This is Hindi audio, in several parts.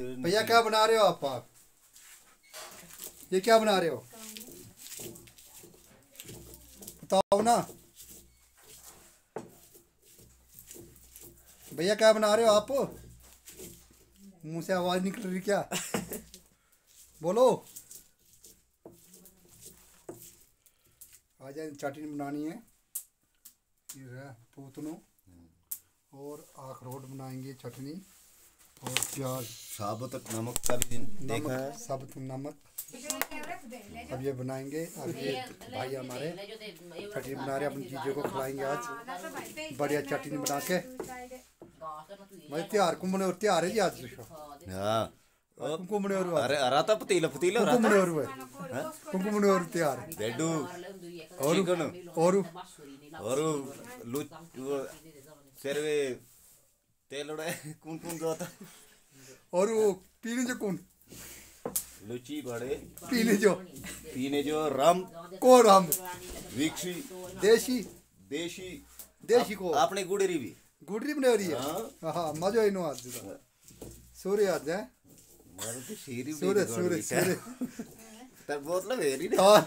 भैया क्या बना रहे हो आप? आप? ये क्या बना रहे हो? बताओ ना। भैया क्या बना रहे हो आप? मुँह से आवाज़ निकल रही क्या? बोलो। आज चटनी बनानी है। पूतनो। और अखरोट बनाएँगे चटनी। और प्याज। साबुत नमक का भी देखा है? साबुत नमक। अब ये बनाएँगे। अब ये भाई हमारे चटनी बना रहे हैं। अपनी चीज़ों को खिलाएँगे आज। बढ़िया चटनी बना के। मैं त्योहार घूमने और त्योहार है जी आज। हाँ। घूमने और अरे अरा था पतीला पतीला रहा घूमने और है? घूमने और त्योहार बेडू। और और और लू सर्वे तेल उड़े कौन कौन जो था और वो पीने जो कौन? लुची बड़े। पीने जो। पीने जो रम। कौन हम विक्सी देसी देशी। देशी को। आपने गुड़ेरी भी। गुडरी बने रही है? हाँ। हाँ मज़ा इनो आज सूर्य आज है? मारो तो शेरी भी सूर्य सूर्य गई। सूर्य। तर बोतल वेरी ने ताल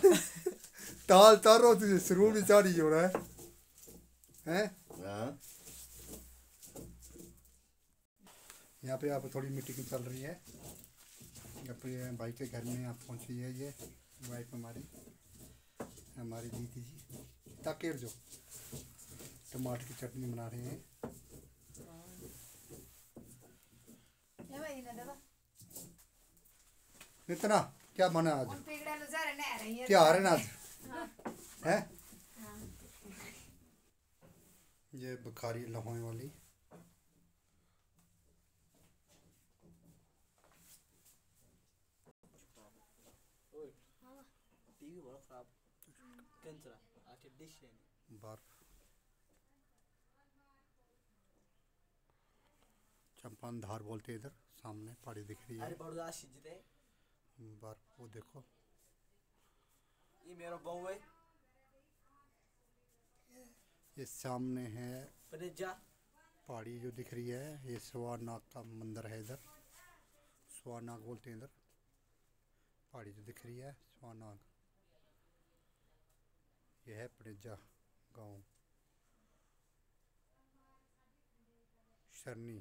ताल तारो तुझे शुरू भी चारी रहा है। हैं? हाँ। यहाँ पे आप थोड़ी मिट्टी की चल रही है। यहाँ पे भाई के घर में आप पहुँची है ये वाइफ हमारी हमारी दीदी जी। ताकेर जो टमाटर की चटनी बना रहे हैं। इतना क्या बना आज? क्या आ रहे ना आज? है। ये बुखारी लहोए वाली। टीवी बड़ा खराब कैंसर आके डिश है बर्फ़ चंपान धार बोलते हैं इधर सामने पहाड़ी दिख रही है। अरे बड़ा सीजते बर्फ़ वो देखो। ये मेरा बहू है। ये सामने है पनेजा पहाड़ी जो दिख रही है ये सुवानाग का मंदिर है इधर। सुवानाग बोलते हैं इधर। पहाड़ी जो दिख रही है सुवानाग ये है पड़ेजा गाँव। शरनी